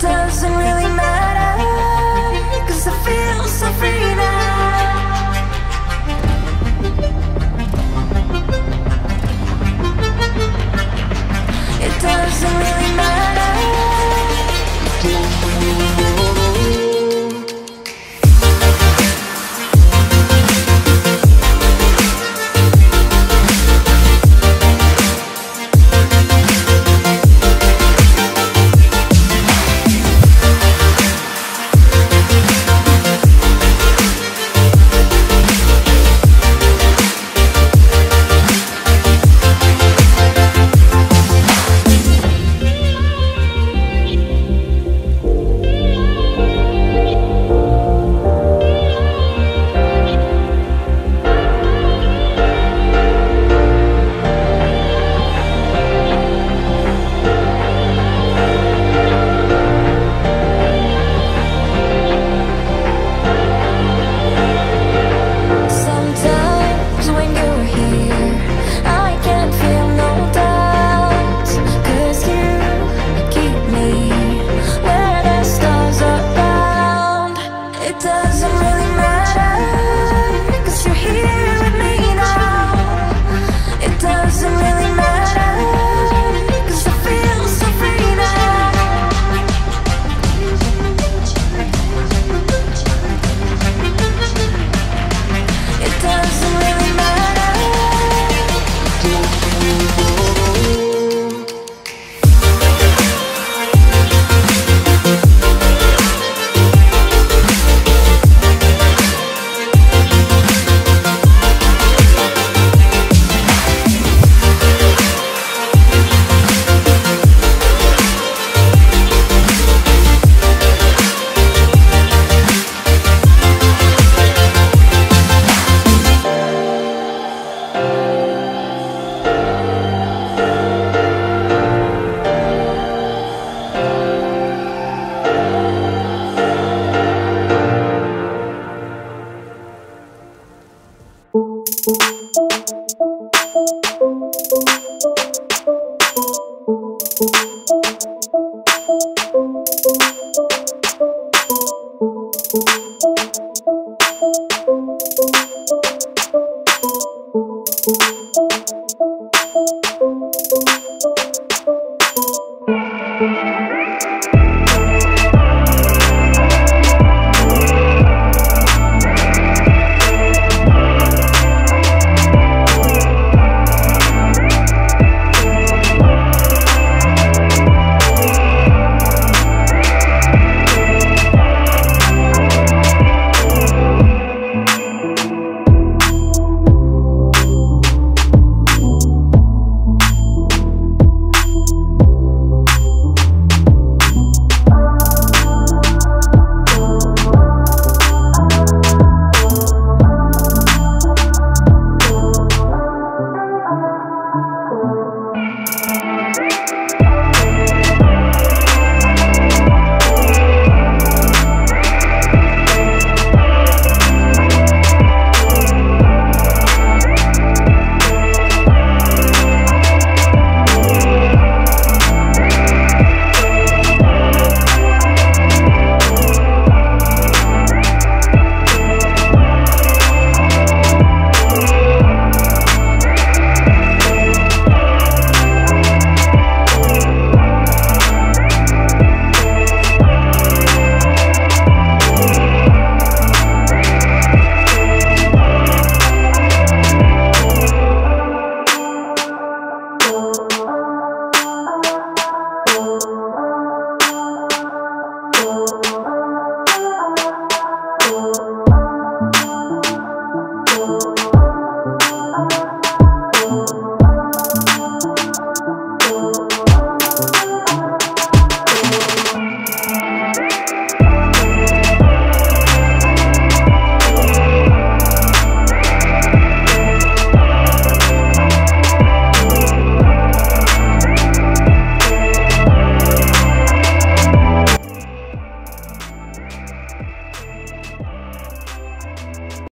doesn't really